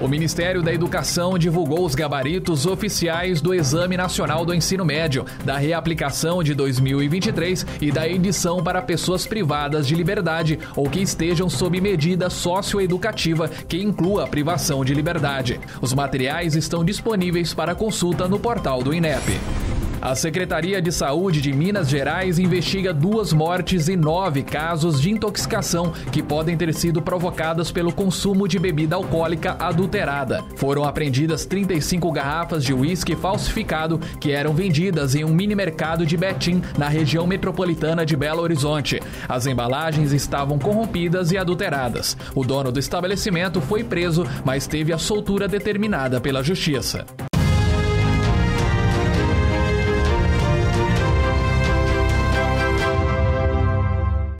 O Ministério da Educação divulgou os gabaritos oficiais do Exame Nacional do Ensino Médio, da reaplicação de 2023 e da edição para pessoas privadas de liberdade ou que estejam sob medida socioeducativa que inclua a privação de liberdade. Os materiais estão disponíveis para consulta no portal do INEP. A Secretaria de Saúde de Minas Gerais investiga duas mortes e nove casos de intoxicação que podem ter sido provocadas pelo consumo de bebida alcoólica adulterada. Foram apreendidas 35 garrafas de uísque falsificado que eram vendidas em um mini mercado de Betim, na região metropolitana de Belo Horizonte. As embalagens estavam corrompidas e adulteradas. O dono do estabelecimento foi preso, mas teve a soltura determinada pela Justiça.